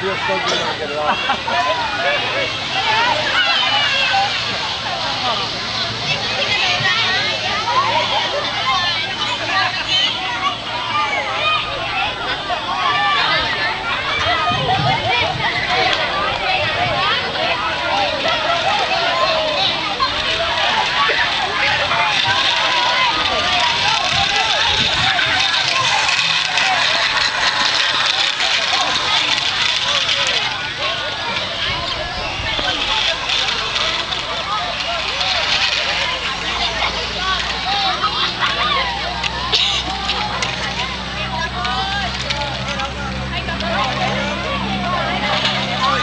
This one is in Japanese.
Feels so good when I get it off.